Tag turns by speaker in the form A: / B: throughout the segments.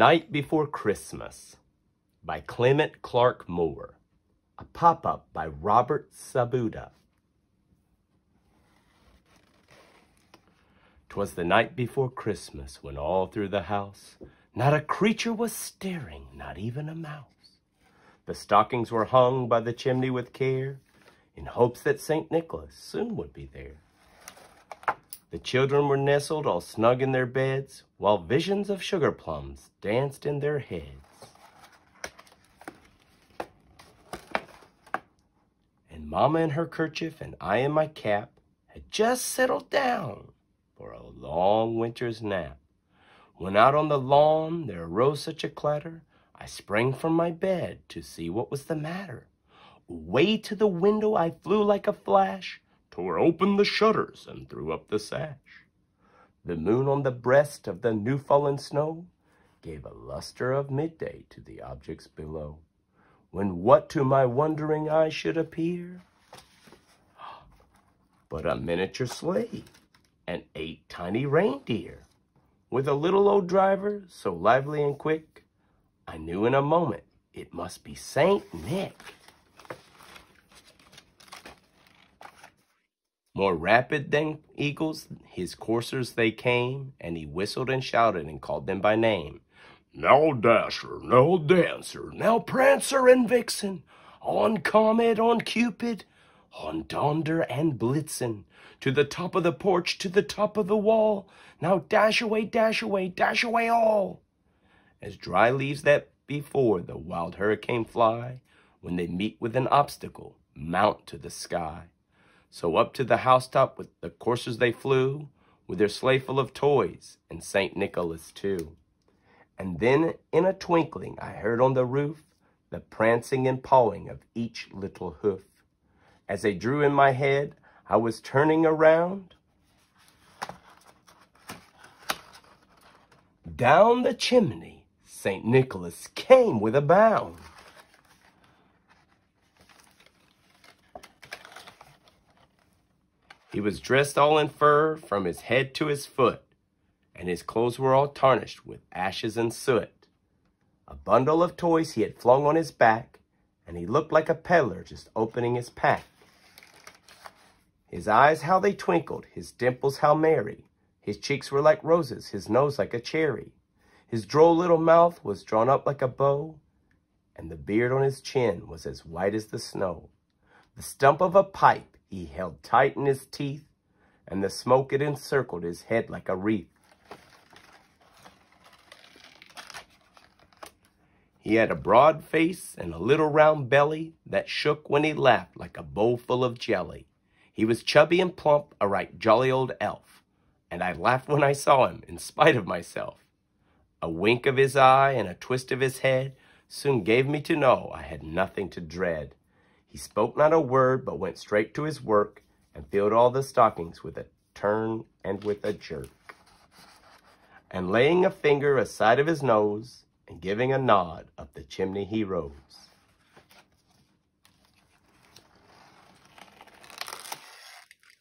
A: Night Before Christmas by Clement Clarke Moore. A pop-up by Robert Sabuda. 'Twas the night before Christmas when all through the house not a creature was stirring, not even a mouse. The stockings were hung by the chimney with care in hopes that St. Nicholas soon would be there. The children were nestled all snug in their beds, while visions of sugar plums danced in their heads. And Mamma in her kerchief and I in my cap had just settled down for a long winter's nap. When out on the lawn there arose such a clatter, I sprang from my bed to see what was the matter. Way to the window I flew like a flash, tore open the shutters and threw up the sash. The moon on the breast of the new fallen snow gave a luster of midday to the objects below. When what to my wondering eye should appear but a miniature sleigh and eight tiny reindeer. With a little old driver so lively and quick, I knew in a moment it must be Saint Nick. More rapid than eagles, his coursers they came, and he whistled and shouted and called them by name. Now Dasher, now Dancer, now Prancer and Vixen, on Comet, on Cupid, on Donder and Blitzen, to the top of the porch, to the top of the wall. Now dash away, dash away, dash away all. As dry leaves that before the wild hurricane fly, when they meet with an obstacle, mount to the sky. So up to the housetop with the coursers they flew, with their sleigh full of toys, and St. Nicholas too. And then in a twinkling I heard on the roof the prancing and pawing of each little hoof. As they drew in my head, I was turning around. Down the chimney, St. Nicholas came with a bound. He was dressed all in fur from his head to his foot, and his clothes were all tarnished with ashes and soot. A bundle of toys he had flung on his back, and he looked like a peddler just opening his pack. His eyes, how they twinkled, his dimples, how merry. His cheeks were like roses, his nose like a cherry. His droll little mouth was drawn up like a bow, and the beard on his chin was as white as the snow. The stump of a pipe he held tight in his teeth, and the smoke it encircled his head like a wreath. He had a broad face and a little round belly that shook when he laughed like a bowl full of jelly. He was chubby and plump, a right jolly old elf, and I laughed when I saw him in spite of myself. A wink of his eye and a twist of his head soon gave me to know I had nothing to dread. He spoke not a word, but went straight to his work and filled all the stockings with a turn and with a jerk. And laying a finger aside of his nose and giving a nod, up the chimney he rose.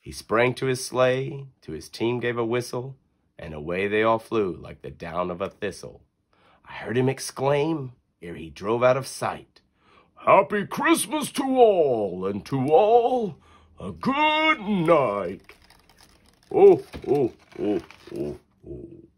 A: He sprang to his sleigh, to his team gave a whistle, and away they all flew like the down of a thistle. I heard him exclaim, ere he drove out of sight, Happy Christmas to all, and to all a good night. Oh, oh, oh, oh, oh.